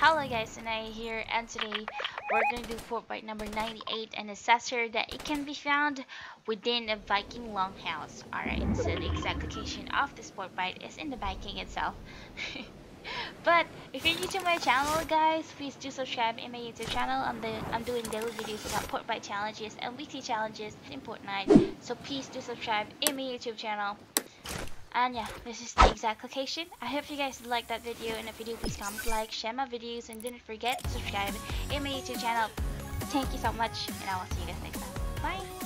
guys Sanay here and today we're going to do Fortbyte number 98 and assess here that it can be found within a Viking longhouse. Alright, so the exact location of this Fortbyte is in the Viking itself. but if you're new to my channel guys, please do subscribe in my YouTube channel. I'm, the, I'm doing daily videos about Fortbyte challenges and weekly challenges in Fortnite. So please do subscribe in my YouTube channel. And yeah, this is the exact location. I hope you guys liked that video and if you do, please comment, like, share my videos and don't forget to subscribe in my YouTube channel. Thank you so much and I will see you guys next time. Bye!